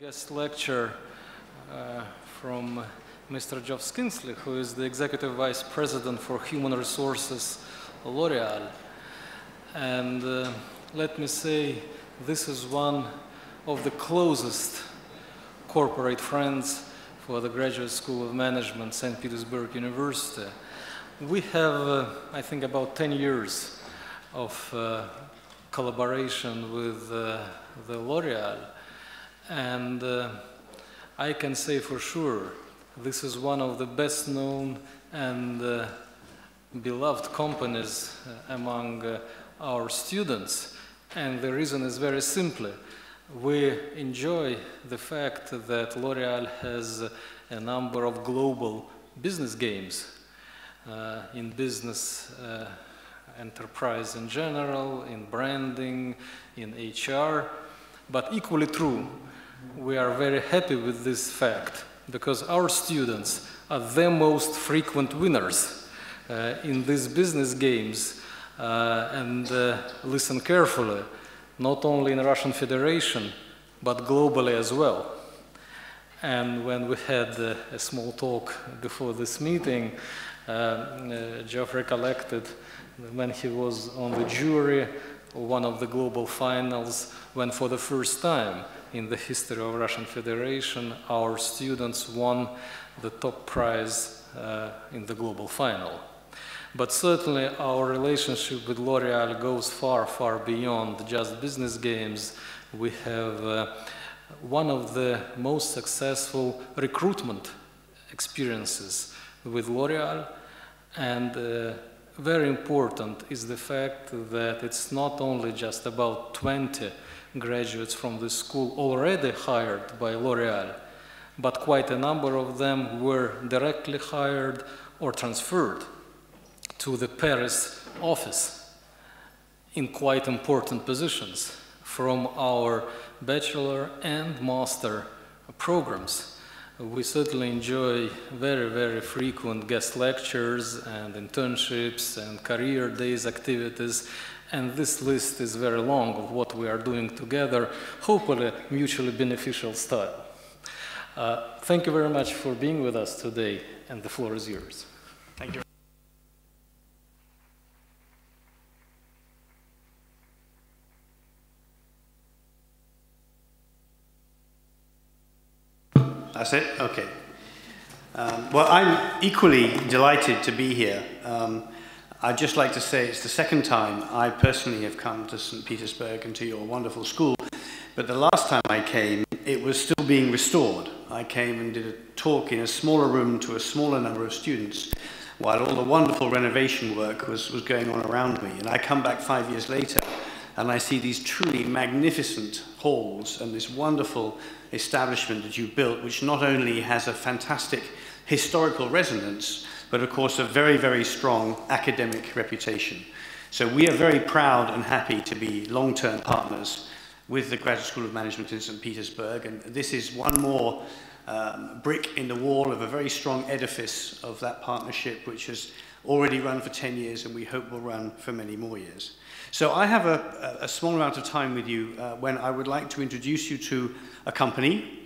Guest lecture uh, from Mr. Geoff Skingsley, who is the Executive Vice President for Human Resources, L'Oreal. And uh, let me say, this is one of the closest corporate friends for the Graduate School of Management, St. Petersburg University. We have, uh, I think, about 10 years of uh, collaboration with uh, the L'Oreal. And uh, I can say for sure, this is one of the best known and uh, beloved companies uh, among uh, our students. And the reason is very simple. We enjoy the fact that L'Oreal has a number of global business games uh, in business uh, enterprise in general, in branding, in HR, but equally true we are very happy with this fact because our students are the most frequent winners uh, in these business games. Uh, and uh, listen carefully, not only in Russian Federation, but globally as well. And when we had uh, a small talk before this meeting, uh, uh, Geoff recollected when he was on the jury of one of the global finals when for the first time in the history of Russian Federation, our students won the top prize uh, in the global final. But certainly our relationship with L'Oreal goes far, far beyond just business games. We have uh, one of the most successful recruitment experiences with L'Oreal and uh, very important is the fact that it's not only just about 20 graduates from the school already hired by L'Oreal, but quite a number of them were directly hired or transferred to the Paris office in quite important positions from our bachelor and master programs. We certainly enjoy very, very frequent guest lectures and internships and career days activities and this list is very long of what we are doing together, hopefully mutually beneficial style. Uh, thank you very much for being with us today, and the floor is yours. Thank you. That's it? Okay. Um, well, I'm equally delighted to be here. Um, I'd just like to say it's the second time I personally have come to St. Petersburg and to your wonderful school. But the last time I came, it was still being restored. I came and did a talk in a smaller room to a smaller number of students while all the wonderful renovation work was, was going on around me. And I come back five years later and I see these truly magnificent halls and this wonderful establishment that you built, which not only has a fantastic historical resonance, but of course a very, very strong academic reputation. So we are very proud and happy to be long-term partners with the Graduate School of Management in St. Petersburg, and this is one more um, brick in the wall of a very strong edifice of that partnership, which has already run for 10 years and we hope will run for many more years. So I have a, a small amount of time with you uh, when I would like to introduce you to a company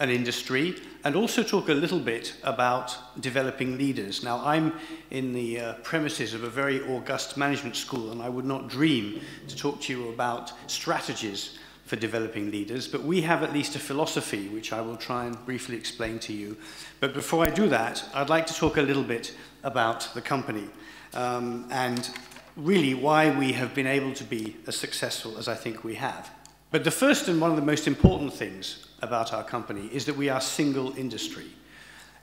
an industry, and also talk a little bit about developing leaders. Now, I'm in the uh, premises of a very august management school, and I would not dream to talk to you about strategies for developing leaders, but we have at least a philosophy, which I will try and briefly explain to you. But before I do that, I'd like to talk a little bit about the company um, and really why we have been able to be as successful as I think we have. But the first and one of the most important things about our company is that we are single industry.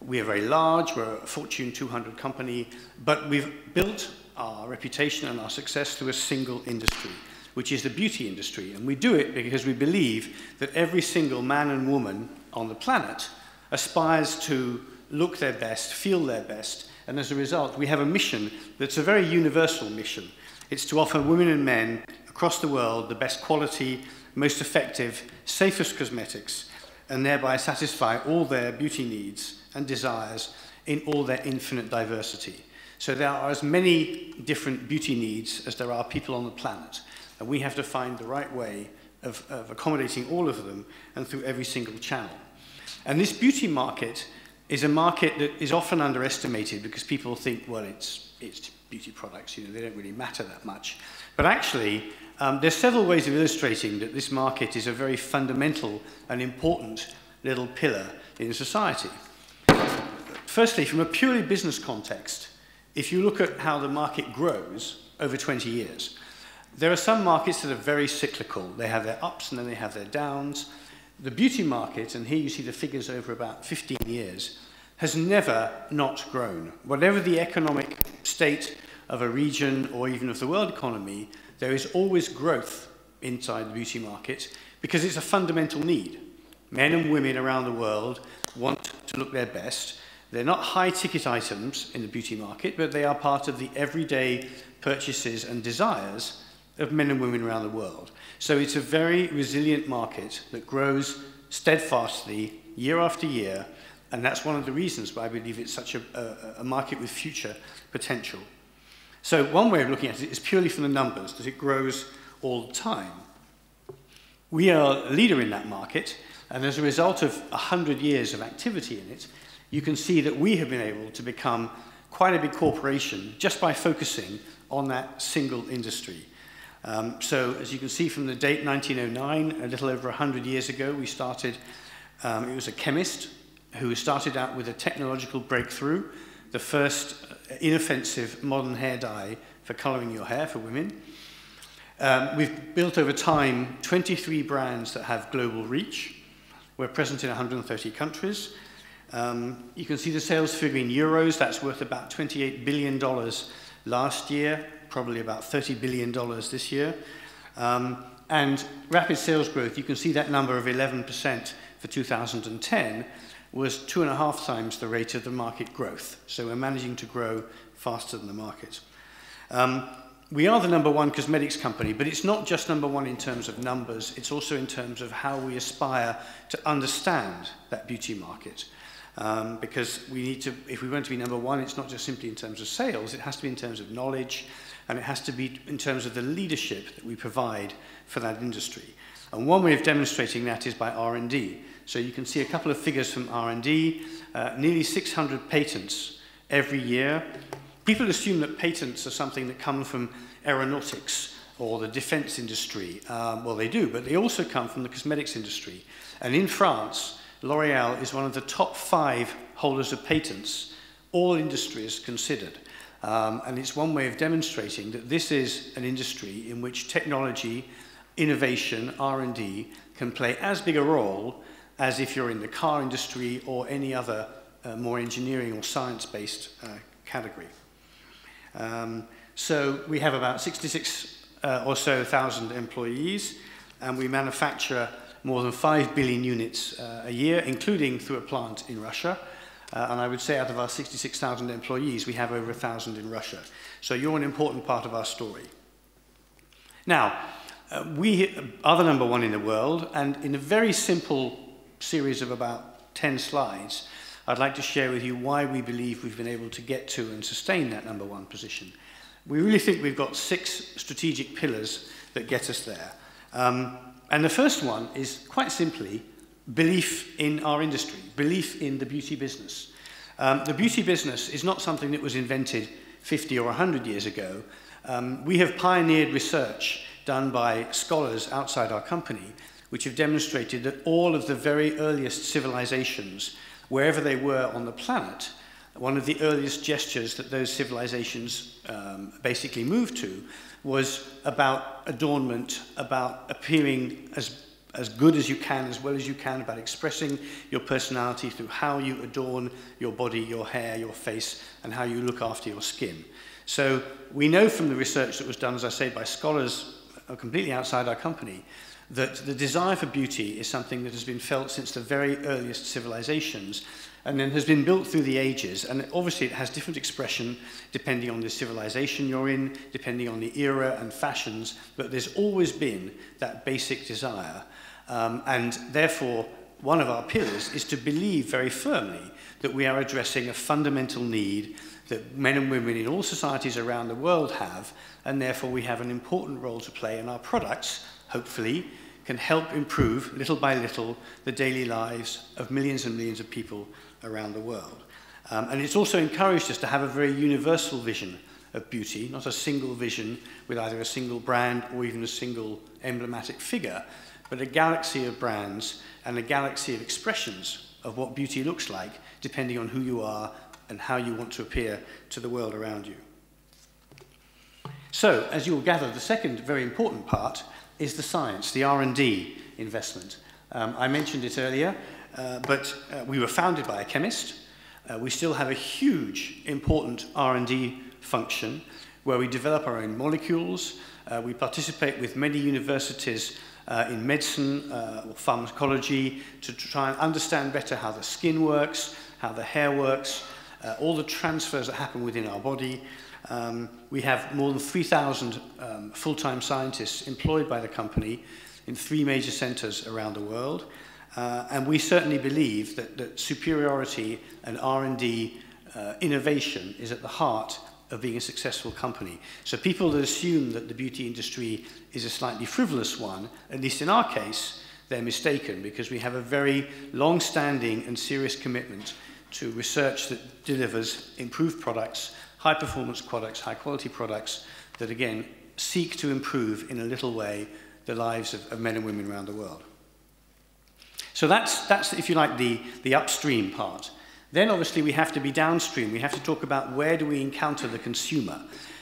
We are very large, we're a Fortune 200 company, but we've built our reputation and our success through a single industry, which is the beauty industry. And we do it because we believe that every single man and woman on the planet aspires to look their best, feel their best, and as a result, we have a mission that's a very universal mission. It's to offer women and men across the world the best quality, most effective, safest cosmetics and thereby satisfy all their beauty needs and desires in all their infinite diversity. So there are as many different beauty needs as there are people on the planet. And we have to find the right way of, of accommodating all of them and through every single channel. And this beauty market is a market that is often underestimated because people think, well, it's, it's beauty products, you know, they don't really matter that much. But actually, Um, there's several ways of illustrating that this market is a very fundamental and important little pillar in society. Firstly, from a purely business context, if you look at how the market grows over 20 years, there are some markets that are very cyclical. They have their ups and then they have their downs. The beauty market, and here you see the figures over about 15 years, has never not grown. Whatever the economic state of a region or even of the world economy, there is always growth inside the beauty market because it's a fundamental need. Men and women around the world want to look their best. They're not high ticket items in the beauty market, but they are part of the everyday purchases and desires of men and women around the world. So it's a very resilient market that grows steadfastly year after year, and that's one of the reasons why I believe it's such a, a, a market with future potential. So one way of looking at it is purely from the numbers, that it grows all the time. We are a leader in that market, and as a result of 100 years of activity in it, you can see that we have been able to become quite a big corporation just by focusing on that single industry. Um, so as you can see from the date 1909, a little over 100 years ago, we started, um, it was a chemist who started out with a technological breakthrough, the first inoffensive modern hair dye for colouring your hair for women. Um, we've built over time 23 brands that have global reach. We're present in 130 countries. Um, you can see the sales figure in euros. That's worth about $28 billion last year probably about $30 billion this year. Um, and rapid sales growth, you can see that number of 11% for 2010 was two and a half times the rate of the market growth. So we're managing to grow faster than the market. Um, we are the number one cosmetics company, but it's not just number one in terms of numbers, it's also in terms of how we aspire to understand that beauty market. Um, because we need to, if we want to be number one, it's not just simply in terms of sales, it has to be in terms of knowledge, and it has to be in terms of the leadership that we provide for that industry. And one way of demonstrating that is by R&D. So you can see a couple of figures from R&D, uh, nearly 600 patents every year. People assume that patents are something that come from aeronautics or the defense industry. Um, well, they do, but they also come from the cosmetics industry. And in France, L'Oreal is one of the top five holders of patents, all industries considered. Um, and it's one way of demonstrating that this is an industry in which technology, innovation, R&D can play as big a role as if you're in the car industry or any other uh, more engineering or science-based uh, category. Um, so we have about 66 uh, or so thousand employees, and we manufacture more than 5 billion units uh, a year, including through a plant in Russia. Uh, and I would say out of our 66,000 employees, we have over 1,000 in Russia. So you're an important part of our story. Now, uh, we are the number one in the world, and in a very simple series of about 10 slides, I'd like to share with you why we believe we've been able to get to and sustain that number one position. We really think we've got six strategic pillars that get us there. Um, and the first one is quite simply belief in our industry, belief in the beauty business. Um, the beauty business is not something that was invented 50 or 100 years ago. Um, we have pioneered research done by scholars outside our company which have demonstrated that all of the very earliest civilizations, wherever they were on the planet, one of the earliest gestures that those civilizations um, basically moved to was about adornment, about appearing as as good as you can, as well as you can, about expressing your personality through how you adorn your body, your hair, your face, and how you look after your skin. So we know from the research that was done, as I say, by scholars uh, completely outside our company, that the desire for beauty is something that has been felt since the very earliest civilizations and then has been built through the ages. And obviously it has different expression depending on the civilization you're in, depending on the era and fashions, but there's always been that basic desire Um, and therefore, one of our pillars is to believe very firmly that we are addressing a fundamental need that men and women in all societies around the world have, and therefore we have an important role to play, and our products, hopefully, can help improve, little by little, the daily lives of millions and millions of people around the world. Um, and it's also encouraged us to have a very universal vision of beauty, not a single vision with either a single brand or even a single emblematic figure, but a galaxy of brands and a galaxy of expressions of what beauty looks like, depending on who you are and how you want to appear to the world around you. So, as you'll gather, the second very important part is the science, the R&D investment. Um, I mentioned it earlier, uh, but uh, we were founded by a chemist. Uh, we still have a huge, important R&D function where we develop our own molecules. Uh, we participate with many universities uh, in medicine uh, or pharmacology to try and understand better how the skin works, how the hair works, uh, all the transfers that happen within our body, Um, we have more than 3,000 um, full-time scientists employed by the company in three major centers around the world. Uh, and we certainly believe that, that superiority and R&D uh, innovation is at the heart of being a successful company. So people that assume that the beauty industry is a slightly frivolous one, at least in our case, they're mistaken because we have a very long-standing and serious commitment to research that delivers improved products, high-performance products, high-quality products that, again, seek to improve in a little way the lives of, of men and women around the world. So that's, that's, if you like, the, the upstream part. Then obviously we have to be downstream. We have to talk about where do we encounter the consumer.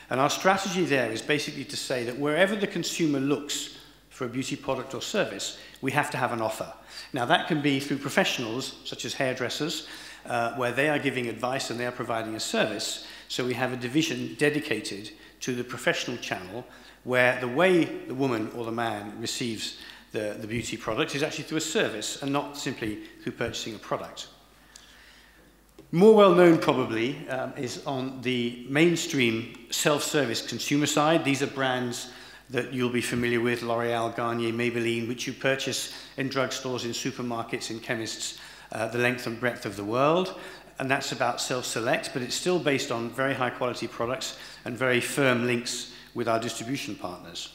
And our strategy there is basically to say that wherever the consumer looks for a beauty product or service, we have to have an offer. Now that can be through professionals such as hairdressers, uh, where they are giving advice and they are providing a service. So we have a division dedicated to the professional channel where the way the woman or the man receives the, the beauty product is actually through a service and not simply through purchasing a product. More well known probably um, is on the mainstream self-service consumer side. These are brands that you'll be familiar with, L'Oreal, Garnier, Maybelline, which you purchase in drugstores, in supermarkets, in chemists, uh, the length and breadth of the world. And that's about self-select, but it's still based on very high quality products and very firm links with our distribution partners.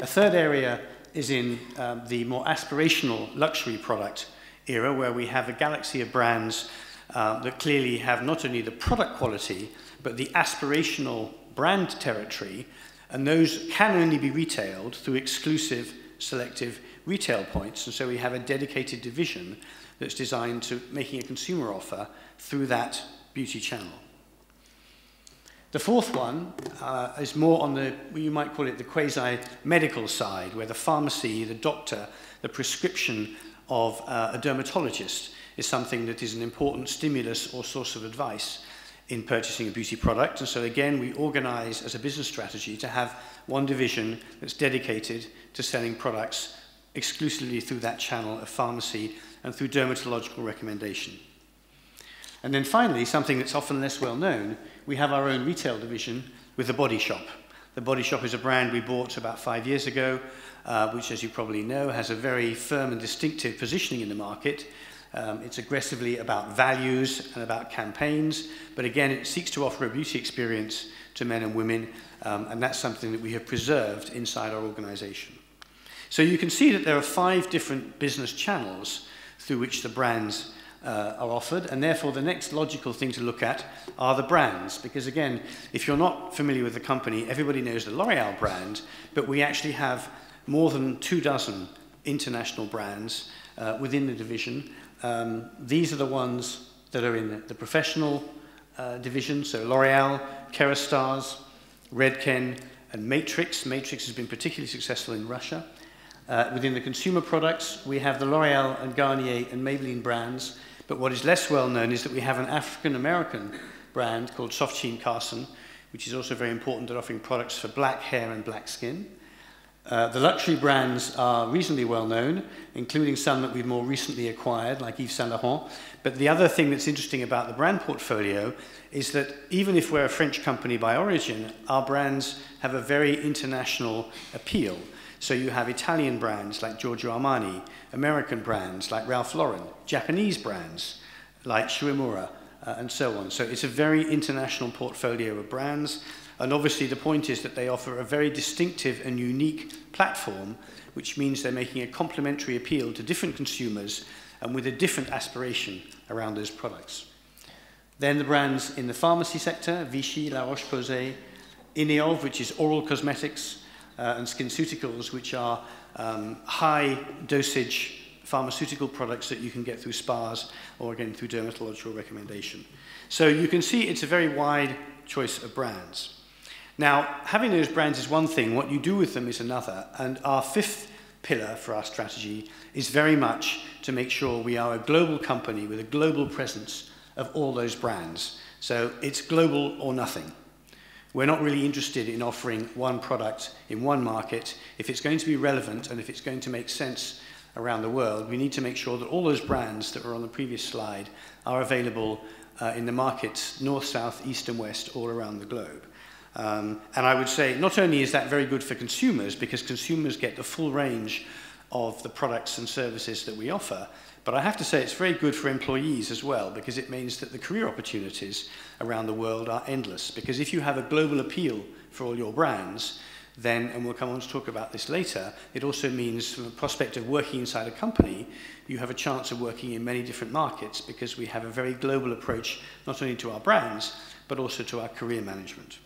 A third area is in um, the more aspirational luxury product era, where we have a galaxy of brands uh, that clearly have not only the product quality, but the aspirational brand territory, and those can only be retailed through exclusive selective retail points. And so we have a dedicated division that's designed to making a consumer offer through that beauty channel. The fourth one uh, is more on the, you might call it the quasi-medical side, where the pharmacy, the doctor, the prescription of uh, a dermatologist is something that is an important stimulus or source of advice in purchasing a beauty product. And so again, we organize as a business strategy to have one division that's dedicated to selling products exclusively through that channel of pharmacy and through dermatological recommendation. And then finally, something that's often less well known, we have our own retail division with the Body Shop. The Body Shop is a brand we bought about five years ago, uh, which, as you probably know, has a very firm and distinctive positioning in the market Um, it's aggressively about values and about campaigns, but again, it seeks to offer a beauty experience to men and women, um, and that's something that we have preserved inside our organization. So you can see that there are five different business channels through which the brands uh, are offered, and therefore the next logical thing to look at are the brands, because again, if you're not familiar with the company, everybody knows the L'Oreal brand, but we actually have more than two dozen international brands uh, within the division, Um, these are the ones that are in the, professional uh, division, so L'Oreal, Kerastase, Redken, and Matrix. Matrix has been particularly successful in Russia. Uh, within the consumer products, we have the L'Oreal and Garnier and Maybelline brands, but what is less well known is that we have an African-American brand called Softsheen Carson, which is also very important at offering products for black hair and black skin. Uh, the luxury brands are reasonably well known, including some that we've more recently acquired, like Yves Saint Laurent. But the other thing that's interesting about the brand portfolio is that even if we're a French company by origin, our brands have a very international appeal. So you have Italian brands like Giorgio Armani, American brands like Ralph Lauren, Japanese brands like Shu Uemura, uh, and so on. So it's a very international portfolio of brands. And obviously, the point is that they offer a very distinctive and unique platform, which means they're making a complementary appeal to different consumers and with a different aspiration around those products. Then the brands in the pharmacy sector, Vichy, La Roche-Posay, Innéov, which is oral cosmetics, uh, and SkinCeuticals, which are um, high dosage pharmaceutical products that you can get through spas or again through dermatological recommendation. So you can see it's a very wide choice of brands. Now, having those brands is one thing, what you do with them is another, and our fifth pillar for our strategy is very much to make sure we are a global company with a global presence of all those brands. So it's global or nothing. We're not really interested in offering one product in one market. If it's going to be relevant and if it's going to make sense around the world, we need to make sure that all those brands that were on the previous slide are available uh, in the markets north, south, east and west all around the globe. Um, and I would say not only is that very good for consumers because consumers get the full range of the products and services that we offer, but I have to say it's very good for employees as well because it means that the career opportunities around the world are endless. Because if you have a global appeal for all your brands, then, and we'll come on to talk about this later, it also means from the prospect of working inside a company, you have a chance of working in many different markets because we have a very global approach not only to our brands, but also to our career management.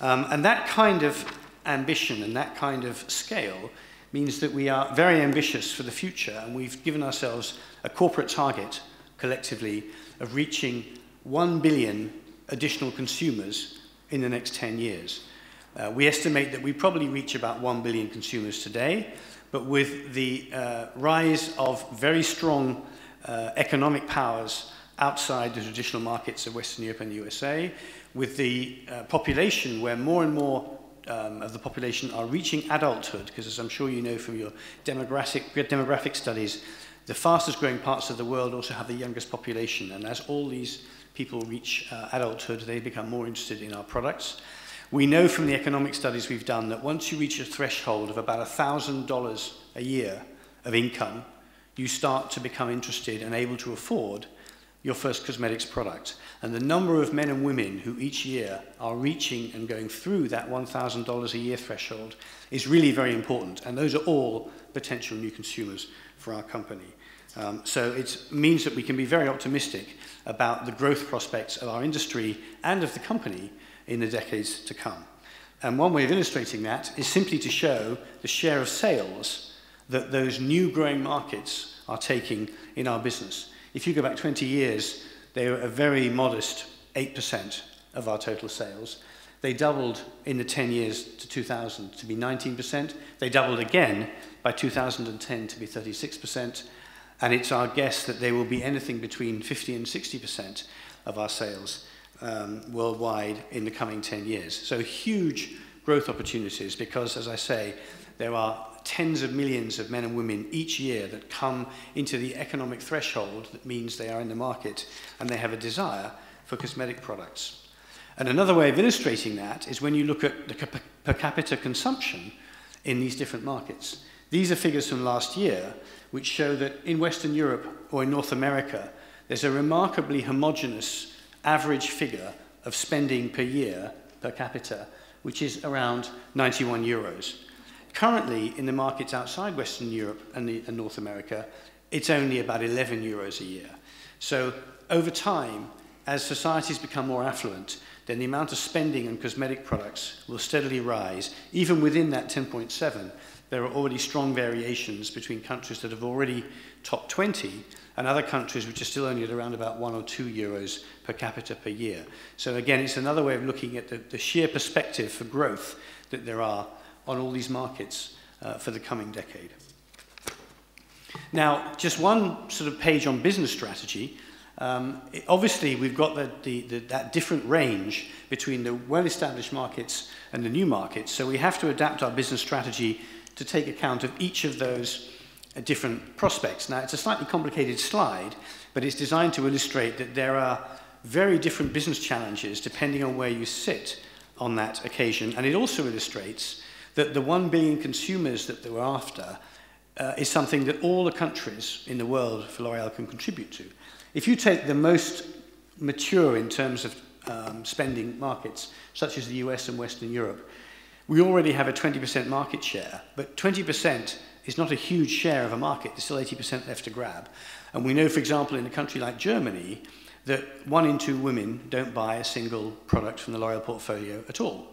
Um, and that kind of ambition and that kind of scale means that we are very ambitious for the future and we've given ourselves a corporate target collectively of reaching 1 billion additional consumers in the next 10 years. Uh, we estimate that we probably reach about 1 billion consumers today, but with the uh, rise of very strong uh, economic powers outside the traditional markets of Western Europe and the USA, with the uh, population where more and more um, of the population are reaching adulthood, because as I'm sure you know from your demographic, demographic studies, the fastest growing parts of the world also have the youngest population. And as all these people reach uh, adulthood, they become more interested in our products. We know from the economic studies we've done that once you reach a threshold of about $1,000 a year of income, you start to become interested and able to afford your first cosmetics product. And the number of men and women who each year are reaching and going through that $1,000 a year threshold is really very important. And those are all potential new consumers for our company. Um, so it means that we can be very optimistic about the growth prospects of our industry and of the company in the decades to come. And one way of illustrating that is simply to show the share of sales that those new growing markets are taking in our business. If you go back 20 years, they were a very modest 8% of our total sales. They doubled in the 10 years to 2000 to be 19%. They doubled again by 2010 to be 36%. And it's our guess that they will be anything between 50 and 60% of our sales um, worldwide in the coming 10 years. So huge growth opportunities because, as I say, there are tens of millions of men and women each year that come into the economic threshold that means they are in the market and they have a desire for cosmetic products. And another way of illustrating that is when you look at the per capita consumption in these different markets. These are figures from last year which show that in Western Europe or in North America, there's a remarkably homogenous average figure of spending per year per capita, which is around 91 euros. Currently, in the markets outside Western Europe and, the, and North America, it's only about 11 euros a year. So over time, as societies become more affluent, then the amount of spending on cosmetic products will steadily rise. Even within that 10.7, there are already strong variations between countries that have already top 20 and other countries which are still only at around about one or two euros per capita per year. So again, it's another way of looking at the, the sheer perspective for growth that there are on all these markets uh, for the coming decade. Now, just one sort of page on business strategy. Um, it, obviously, we've got the, the, the, that different range between the well-established markets and the new markets, so we have to adapt our business strategy to take account of each of those uh, different prospects. Now, it's a slightly complicated slide, but it's designed to illustrate that there are very different business challenges depending on where you sit on that occasion, and it also illustrates that the 1 billion consumers that they were after uh, is something that all the countries in the world for L'Oreal can contribute to. If you take the most mature in terms of um, spending markets, such as the US and Western Europe, we already have a 20% market share, but 20% is not a huge share of a market. There's still 80% left to grab. And we know, for example, in a country like Germany, that one in two women don't buy a single product from the L'Oreal portfolio at all.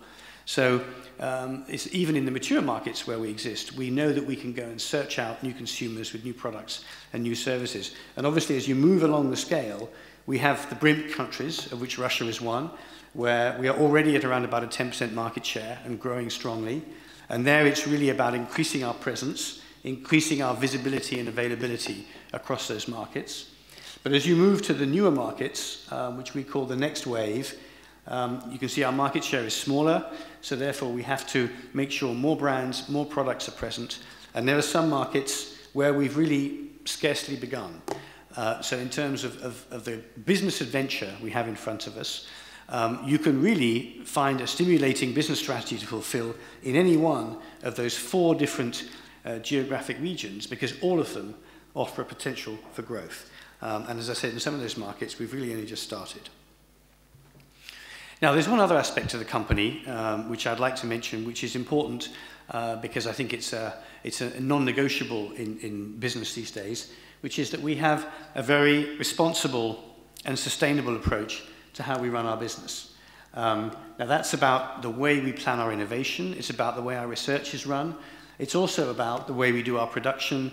So um, it's even in the mature markets where we exist, we know that we can go and search out new consumers with new products and new services. And obviously, as you move along the scale, we have the BRIM countries, of which Russia is one, where we are already at around about a 10% market share and growing strongly. And there it's really about increasing our presence, increasing our visibility and availability across those markets. But as you move to the newer markets, um, which we call the next wave, um, you can see our market share is smaller, so therefore we have to make sure more brands, more products are present. And there are some markets where we've really scarcely begun. Uh, so in terms of, of, of the business adventure we have in front of us, um, you can really find a stimulating business strategy to fulfill in any one of those four different uh, geographic regions because all of them offer a potential for growth. Um, and as I said, in some of those markets, we've really only just started. Now, there's one other aspect of the company um, which I'd like to mention, which is important uh, because I think it's a, it's a non-negotiable in, in business these days, which is that we have a very responsible and sustainable approach to how we run our business. Um, now that's about the way we plan our innovation, it's about the way our research is run, it's also about the way we do our production,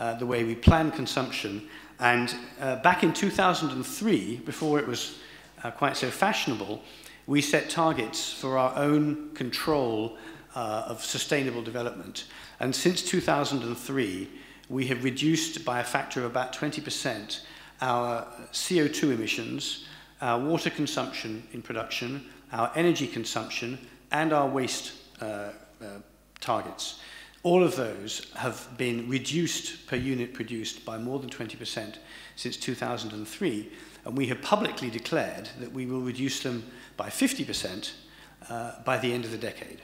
uh, the way we plan consumption. And uh, back in 2003, before it was uh, quite so fashionable, we set targets for our own control uh, of sustainable development. And since 2003, we have reduced by a factor of about 20% our CO2 emissions, our water consumption in production, our energy consumption, and our waste uh, uh, targets. All of those have been reduced per unit produced by more than 20% since 2003 and we have publicly declared that we will reduce them by 50% uh, by the end of the decade.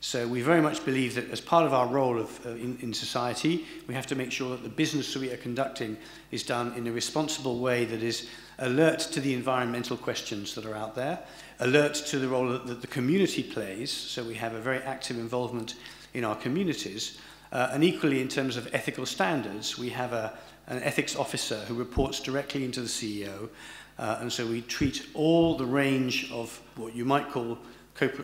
So we very much believe that as part of our role of, uh, in, in society, we have to make sure that the business that we are conducting is done in a responsible way that is alert to the environmental questions that are out there, alert to the role that the community plays, so we have a very active involvement in our communities, uh, and equally in terms of ethical standards, we have a, an ethics officer who reports directly into the CEO, uh, and so we treat all the range of what you might call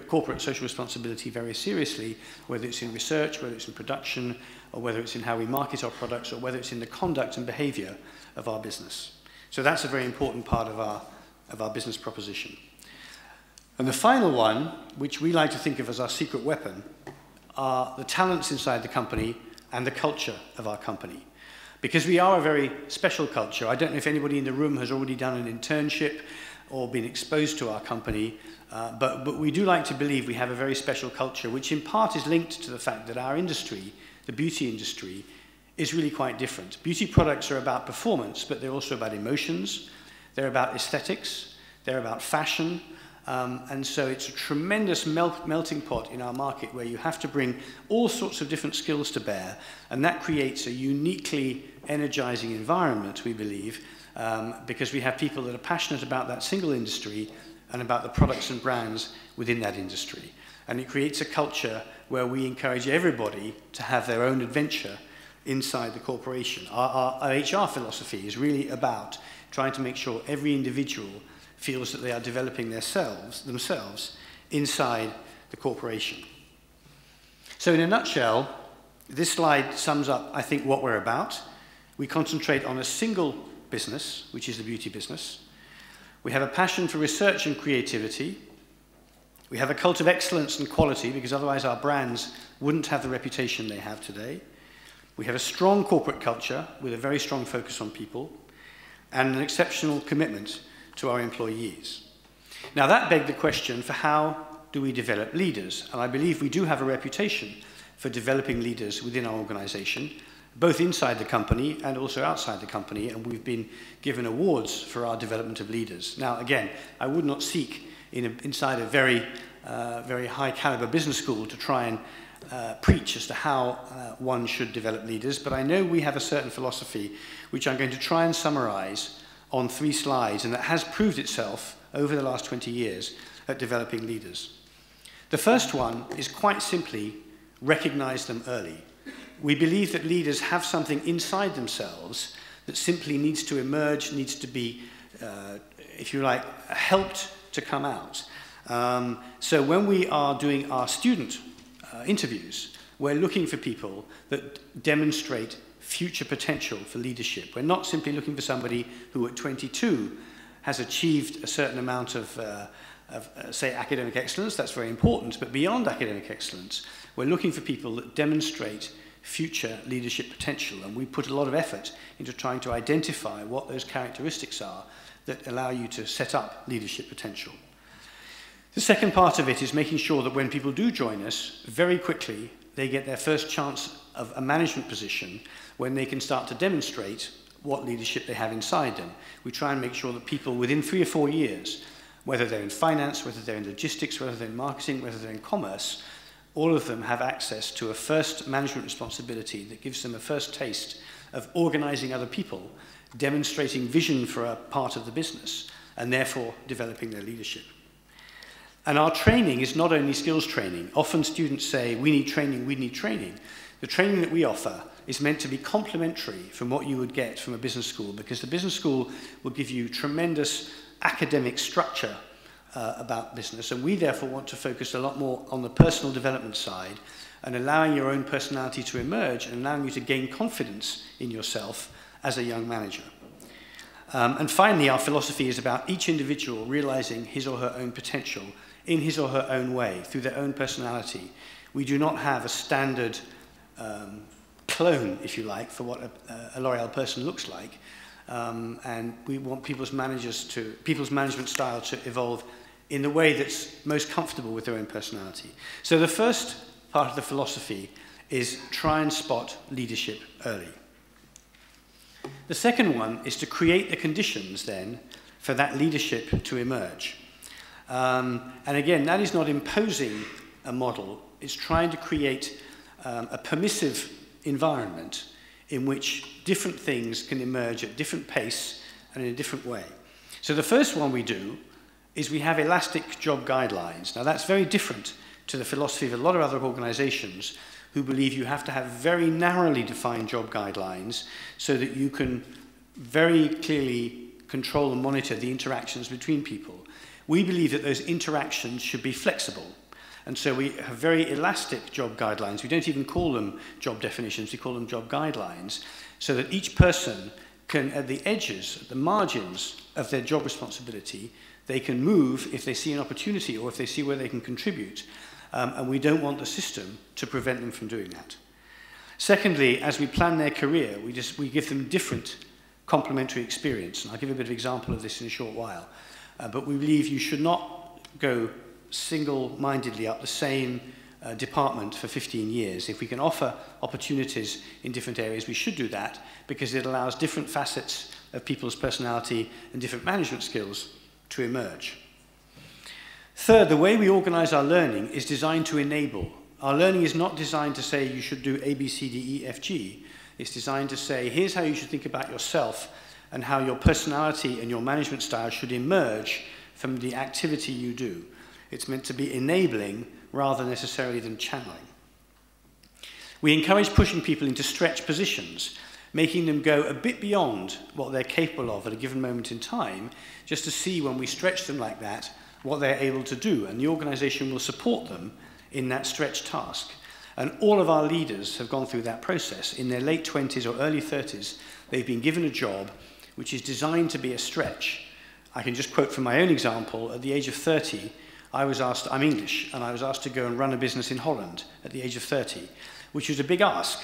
corporate social responsibility very seriously, whether it's in research, whether it's in production, or whether it's in how we market our products, or whether it's in the conduct and behavior of our business. So that's a very important part of our, of our business proposition. And the final one, which we like to think of as our secret weapon, are the talents inside the company and the culture of our company. Because we are a very special culture. I don't know if anybody in the room has already done an internship or been exposed to our company, uh, but, but we do like to believe we have a very special culture, which in part is linked to the fact that our industry, the beauty industry, is really quite different. Beauty products are about performance, but they're also about emotions, they're about aesthetics, they're about fashion, um, and so it's a tremendous melt melting pot in our market where you have to bring all sorts of different skills to bear, and that creates a uniquely energizing environment, we believe, um, because we have people that are passionate about that single industry and about the products and brands within that industry. And it creates a culture where we encourage everybody to have their own adventure inside the corporation. Our, our, our HR philosophy is really about trying to make sure every individual feels that they are developing themselves, themselves inside the corporation. So in a nutshell, this slide sums up, I think, what we're about. We concentrate on a single business, which is the beauty business. We have a passion for research and creativity. We have a cult of excellence and quality, because otherwise our brands wouldn't have the reputation they have today. We have a strong corporate culture with a very strong focus on people and an exceptional commitment to our employees. Now that begged the question for how do we develop leaders? And I believe we do have a reputation for developing leaders within our organization, both inside the company and also outside the company, and we've been given awards for our development of leaders. Now, again, I would not seek in a, inside a very, uh, very high caliber business school to try and uh, preach as to how uh, one should develop leaders, but I know we have a certain philosophy which I'm going to try and summarize on three slides and that has proved itself over the last 20 years at developing leaders. The first one is quite simply recognize them early. We believe that leaders have something inside themselves that simply needs to emerge, needs to be, uh, if you like, helped to come out. Um, so when we are doing our student uh, interviews, we're looking for people that demonstrate future potential for leadership. We're not simply looking for somebody who at 22 has achieved a certain amount of, uh, of uh, say, academic excellence. That's very important. But beyond academic excellence, we're looking for people that demonstrate future leadership potential. And we put a lot of effort into trying to identify what those characteristics are that allow you to set up leadership potential. The second part of it is making sure that when people do join us, very quickly they get their first chance of a management position when they can start to demonstrate what leadership they have inside them. We try and make sure that people within three or four years, whether they're in finance, whether they're in logistics, whether they're in marketing, whether they're in commerce, all of them have access to a first management responsibility that gives them a first taste of organizing other people, demonstrating vision for a part of the business, and therefore developing their leadership. And our training is not only skills training. Often students say, we need training, we need training. The training that we offer is meant to be complementary from what you would get from a business school because the business school will give you tremendous academic structure uh, about business and we therefore want to focus a lot more on the personal development side and allowing your own personality to emerge and allowing you to gain confidence in yourself as a young manager. Um, and finally, our philosophy is about each individual realizing his or her own potential in his or her own way, through their own personality. We do not have a standard um, clone, if you like, for what a, a L'Oreal person looks like. Um, and we want people's managers to, people's management style to evolve in the way that's most comfortable with their own personality. So the first part of the philosophy is try and spot leadership early. The second one is to create the conditions then for that leadership to emerge. Um, and again, that is not imposing a model, it's trying to create um, a permissive environment in which different things can emerge at different pace and in a different way. So the first one we do is we have elastic job guidelines. Now that's very different to the philosophy of a lot of other organizations who believe you have to have very narrowly defined job guidelines so that you can very clearly control and monitor the interactions between people. We believe that those interactions should be flexible. And so we have very elastic job guidelines. We don't even call them job definitions, we call them job guidelines, so that each person can, at the edges, at the margins of their job responsibility, they can move if they see an opportunity or if they see where they can contribute. Um, and we don't want the system to prevent them from doing that. Secondly, as we plan their career, we, just, we give them different complementary experience. And I'll give a bit of example of this in a short while. Uh, but we believe you should not go single-mindedly up the same uh, department for 15 years. If we can offer opportunities in different areas, we should do that because it allows different facets of people's personality and different management skills to emerge. Third, the way we organize our learning is designed to enable. Our learning is not designed to say you should do A, B, C, D, E, F, G. It's designed to say, here's how you should think about yourself and how your personality and your management style should emerge from the activity you do. It's meant to be enabling rather necessarily than channeling. We encourage pushing people into stretch positions, making them go a bit beyond what they're capable of at a given moment in time, just to see when we stretch them like that what they're able to do. And the organisation will support them in that stretch task. And all of our leaders have gone through that process. In their late 20s or early 30s, they've been given a job which is designed to be a stretch. I can just quote from my own example. At the age of 30, I was asked, I'm English, and I was asked to go and run a business in Holland at the age of 30, which was a big ask.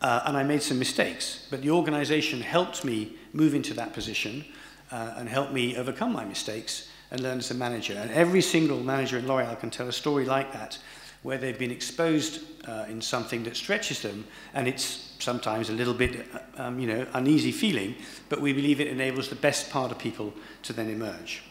Uh, and I made some mistakes, but the organization helped me move into that position uh, and helped me overcome my mistakes and learn as a manager. And every single manager in L'Oreal can tell a story like that, where they've been exposed uh, in something that stretches them, and it's sometimes a little bit, uh, um, you know, uneasy feeling, but we believe it enables the best part of people to then emerge.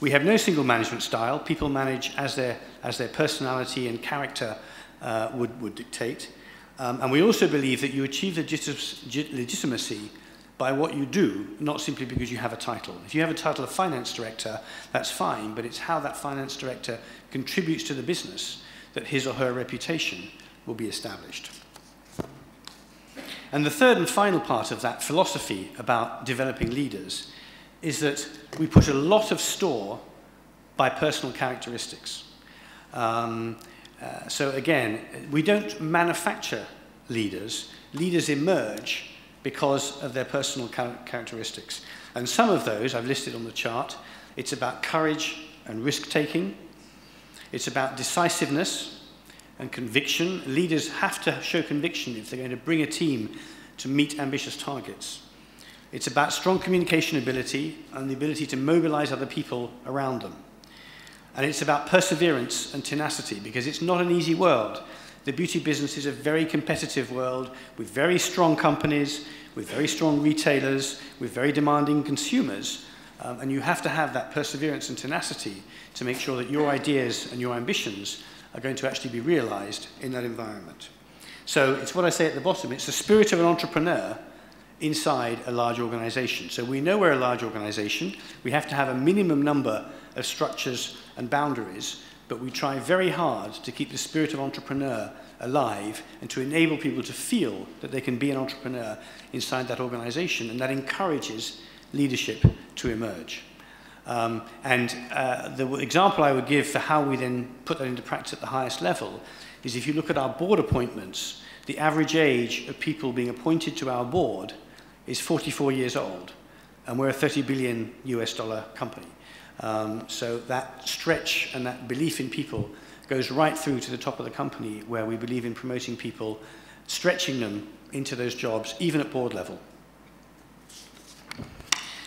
We have no single management style. People manage as their, as their personality and character uh, would, would dictate. Um, and we also believe that you achieve legitimacy by what you do, not simply because you have a title. If you have a title of finance director, that's fine, but it's how that finance director contributes to the business that his or her reputation will be established. And the third and final part of that philosophy about developing leaders is that we put a lot of store by personal characteristics. Um, uh, so again, we don't manufacture leaders. Leaders emerge because of their personal char characteristics. And some of those I've listed on the chart. It's about courage and risk-taking. It's about decisiveness and conviction. Leaders have to show conviction if they're going to bring a team to meet ambitious targets. It's about strong communication ability and the ability to mobilize other people around them. And it's about perseverance and tenacity because it's not an easy world. The beauty business is a very competitive world with very strong companies, with very strong retailers, with very demanding consumers. Um, and you have to have that perseverance and tenacity to make sure that your ideas and your ambitions are going to actually be realized in that environment. So it's what I say at the bottom. It's the spirit of an entrepreneur inside a large organization. So we know we're a large organization. We have to have a minimum number of structures and boundaries, but we try very hard to keep the spirit of entrepreneur alive and to enable people to feel that they can be an entrepreneur inside that organization, and that encourages leadership to emerge. Um, and uh, the example I would give for how we then put that into practice at the highest level is if you look at our board appointments, the average age of people being appointed to our board is 44 years old, and we're a 30 billion US dollar company. Um, so that stretch and that belief in people goes right through to the top of the company where we believe in promoting people, stretching them into those jobs, even at board level.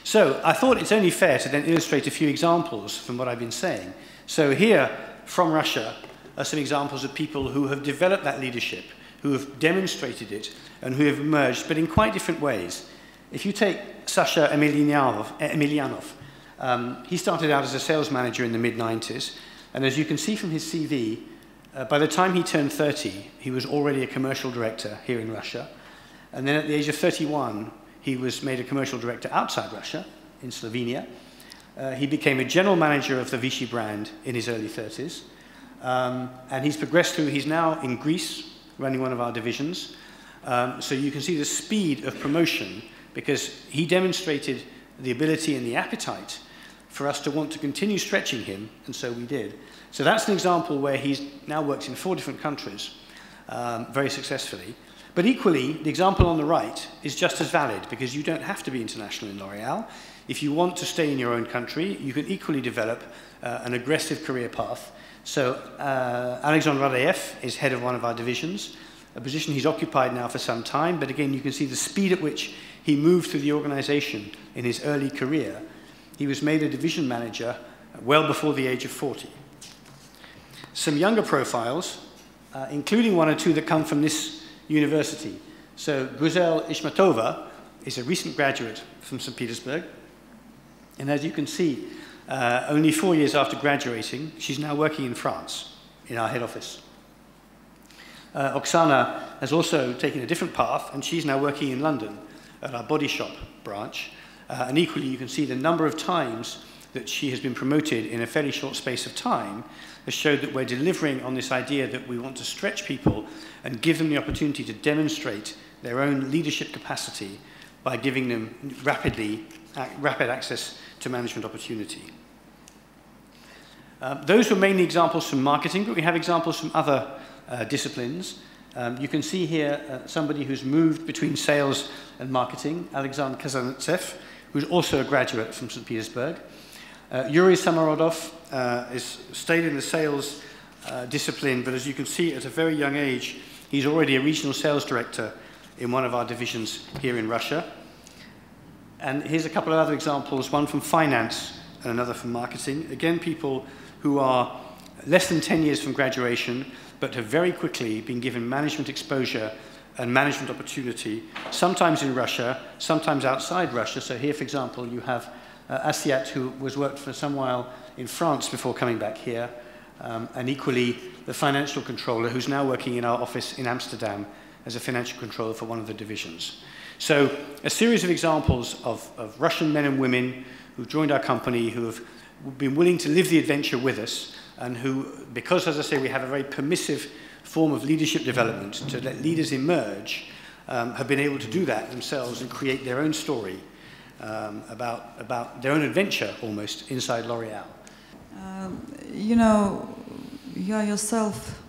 So I thought it's only fair to then illustrate a few examples from what I've been saying. So here, from Russia, are some examples of people who have developed that leadership, who have demonstrated it, and who have emerged, but in quite different ways. If you take Sasha Emelianov, um, he started out as a sales manager in the mid-90s, and as you can see from his CV, uh, by the time he turned 30, he was already a commercial director here in Russia. And then at the age of 31, he was made a commercial director outside Russia, in Slovenia. Uh, he became a general manager of the Vichy brand in his early 30s. Um, and he's progressed through, he's now in Greece, running one of our divisions. Um, so you can see the speed of promotion because he demonstrated the ability and the appetite for us to want to continue stretching him, and so we did. So that's an example where he's now works in four different countries um, very successfully. But equally, the example on the right is just as valid because you don't have to be international in L'Oreal. If you want to stay in your own country, you can equally develop uh, an aggressive career path. So uh, Alexandre Radeev is head of one of our divisions, a position he's occupied now for some time, but again, you can see the speed at which he moved through the organization in his early career. He was made a division manager well before the age of 40. Some younger profiles, uh, including one or two that come from this university. So Guzel Ishmatova is a recent graduate from St. Petersburg. And as you can see, uh, only four years after graduating, she's now working in France, in our head office. Uh, Oksana has also taken a different path, and she's now working in London at our body shop branch. Uh, and equally, you can see the number of times that she has been promoted in a fairly short space of time has showed that we're delivering on this idea that we want to stretch people and give them the opportunity to demonstrate their own leadership capacity by giving them rapidly, rapid access to management opportunity. Uh, those were mainly examples from marketing, but we have examples from other uh, disciplines. Um, you can see here uh, somebody who's moved between sales and marketing, Alexander Kazantsev, who's also a graduate from St. Petersburg. Uh, Yuri Samarodov uh, is stayed in the sales uh, discipline, but as you can see, at a very young age, he's already a regional sales director in one of our divisions here in Russia. And here's a couple of other examples, one from finance and another from marketing. Again, people who are less than 10 years from graduation, but have very quickly been given management exposure and management opportunity, sometimes in Russia, sometimes outside Russia. So here, for example, you have uh, Asiat, who was worked for some while in France before coming back here, um, and equally the financial controller, who's now working in our office in Amsterdam as a financial controller for one of the divisions. So a series of examples of, of Russian men and women who joined our company, who have been willing to live the adventure with us, and who, because, as I say, we have a very permissive form of leadership development to let leaders emerge, um, have been able to do that themselves and create their own story um, about, about their own adventure almost inside L'Oreal. Um, you know, you are yourself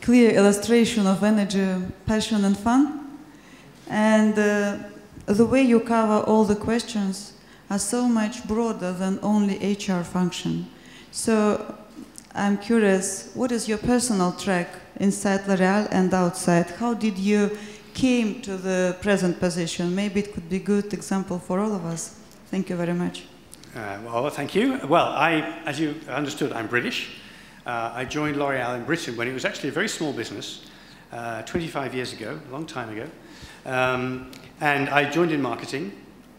clear illustration of energy, passion, and fun. And uh, the way you cover all the questions are so much broader than only HR function. So I'm curious, what is your personal track inside L'Oreal and outside? How did you came to the present position? Maybe it could be a good example for all of us. Thank you very much. Uh, well, thank you. Well, I, as you understood, I'm British. Uh, I joined L'Oreal in Britain when it was actually a very small business, uh, 25 years ago, a long time ago. Um, and I joined in marketing.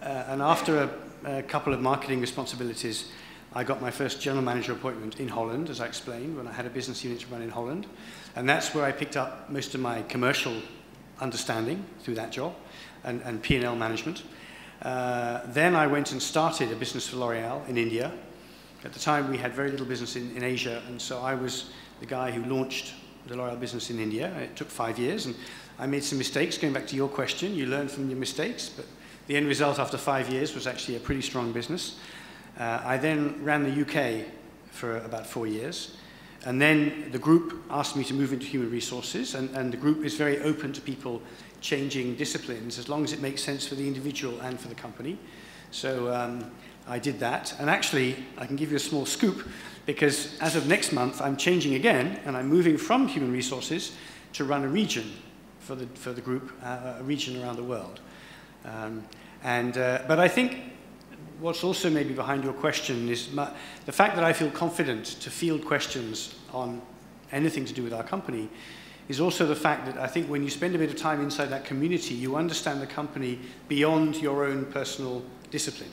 Uh, and after a, a, couple of marketing responsibilities, I got my first general manager appointment in Holland, as I explained, when I had a business unit to run in Holland. And that's where I picked up most of my commercial understanding through that job and, and P&L management. Uh, then I went and started a business for L'Oreal in India, at the time, we had very little business in, in Asia, and so I was the guy who launched the L'Oreal business in India. It took five years, and I made some mistakes. Going back to your question, you learn from your mistakes, but the end result after five years was actually a pretty strong business. Uh, I then ran the UK for about four years, and then the group asked me to move into human resources, and, and the group is very open to people changing disciplines as long as it makes sense for the individual and for the company. So um, I did that. And actually, I can give you a small scoop because as of next month, I'm changing again and I'm moving from human resources to run a region for the, for the group, uh, a region around the world. Um, and, uh, but I think what's also maybe behind your question is my, the fact that I feel confident to field questions on anything to do with our company is also the fact that I think when you spend a bit of time inside that community, you understand the company beyond your own personal discipline.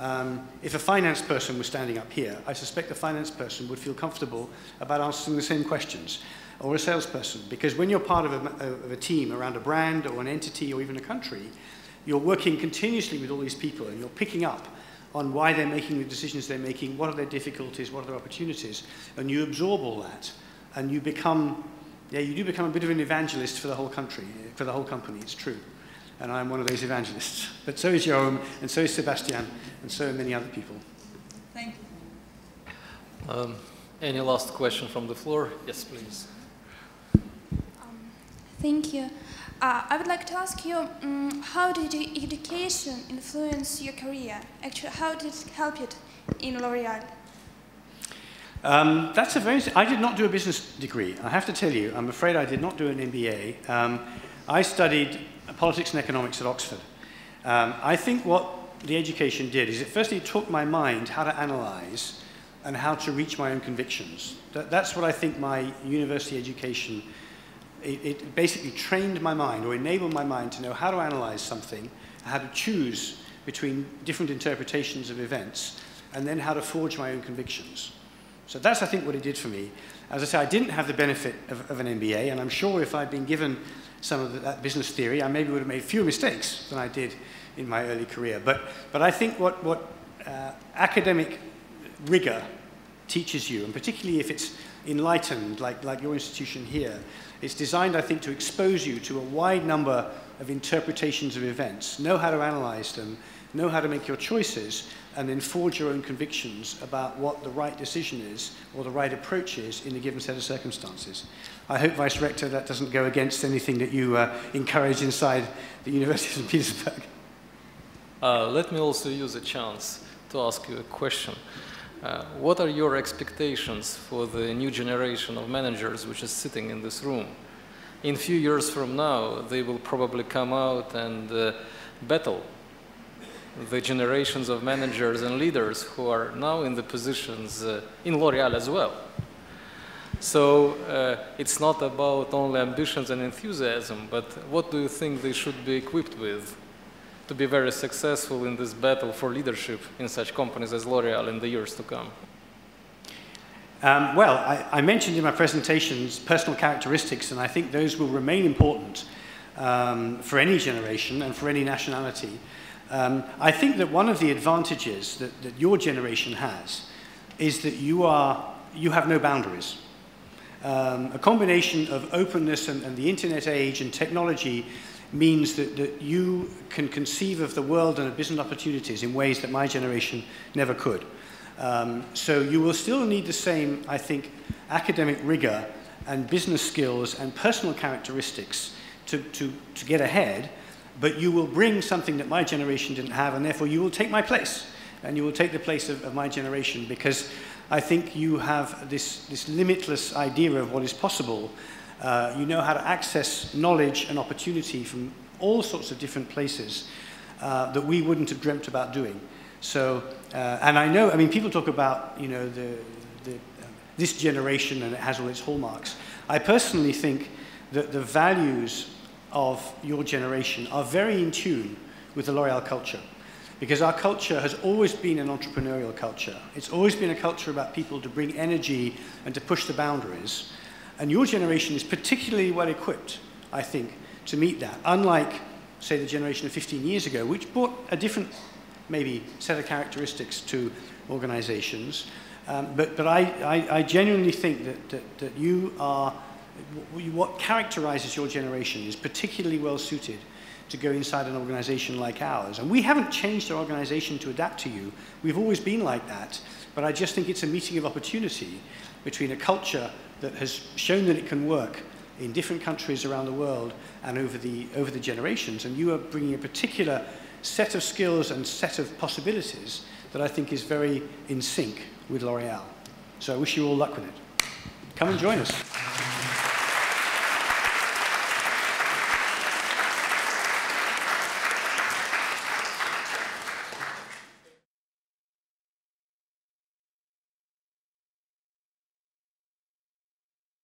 Um, if a finance person was standing up here, I suspect the finance person would feel comfortable about answering the same questions, or a salesperson, because when you're part of a, of a team around a brand or an entity or even a country, you're working continuously with all these people and you're picking up on why they're making the decisions they're making, what are their difficulties, what are their opportunities, and you absorb all that, and you become, yeah, you do become a bit of an evangelist for the whole country, for the whole company, it's true and I'm one of those evangelists. But so is Jerome, and so is Sebastian, and so are many other people. Thank you. Um, any last question from the floor? Yes, please. Um, thank you. Uh, I would like to ask you, um, how did education influence your career? Actually, how did it help you in L'Oreal? Um, that's a very. I did not do a business degree. I have to tell you, I'm afraid I did not do an MBA. Um, I studied politics and economics at Oxford. Um, I think what the education did is it firstly taught my mind how to analyze and how to reach my own convictions. That, that's what I think my university education, it, it basically trained my mind or enabled my mind to know how to analyze something, how to choose between different interpretations of events, and then how to forge my own convictions. So that's, I think, what it did for me. As I say, I didn't have the benefit of, of an MBA, and I'm sure if I'd been given some of the, that business theory, I maybe would have made fewer mistakes than I did in my early career. But, but I think what, what uh, academic rigor teaches you, and particularly if it's enlightened, like, like your institution here, it's designed, I think, to expose you to a wide number of interpretations of events, know how to analyze them, know how to make your choices, and then forge your own convictions about what the right decision is or the right approach is in a given set of circumstances. I hope, Vice Rector, that doesn't go against anything that you uh, encourage inside the University of St. Petersburg. Uh, let me also use a chance to ask you a question. Uh, what are your expectations for the new generation of managers which is sitting in this room? In a few years from now, they will probably come out and uh, battle the generations of managers and leaders who are now in the positions uh, in L'Oreal as well. So uh, it's not about only ambitions and enthusiasm, but what do you think they should be equipped with to be very successful in this battle for leadership in such companies as L'Oreal in the years to come? Um, well, I, I, mentioned in my presentations personal characteristics, and I think those will remain important um, for any generation and for any nationality. Um, I think that one of the advantages that, that your generation has is that you, are, you have no boundaries. Um, a combination of openness and, and the internet age and technology means that, that you can conceive of the world and of business opportunities in ways that my generation never could. Um, so you will still need the same, I think, academic rigor and business skills and personal characteristics to, to, to get ahead, but you will bring something that my generation didn't have, and therefore you will take my place. And you will take the place of, of my generation because I think you have this, this limitless idea of what is possible. Uh, you know how to access knowledge and opportunity from all sorts of different places uh, that we wouldn't have dreamt about doing. So, uh, and I know, I mean, people talk about, you know, the, the, uh, this generation and it has all its hallmarks. I personally think that the values of your generation are very in tune with the L'Oreal culture. Because our culture has always been an entrepreneurial culture. It's always been a culture about people to bring energy and to push the boundaries. And your generation is particularly well equipped, I think, to meet that. Unlike, say, the generation of 15 years ago, which brought a different maybe set of characteristics to organizations. Um, but but I, I, I, genuinely think that, that, that you are, what characterizes your generation is particularly well suited to go inside an organization like ours. And we haven't changed our organization to adapt to you. We've always been like that. But I just think it's a meeting of opportunity between a culture that has shown that it can work in different countries around the world and over the, over the generations. And you are bringing a particular set of skills and set of possibilities that I think is very in sync with L'Oreal. So I wish you all luck with it. Come and join us.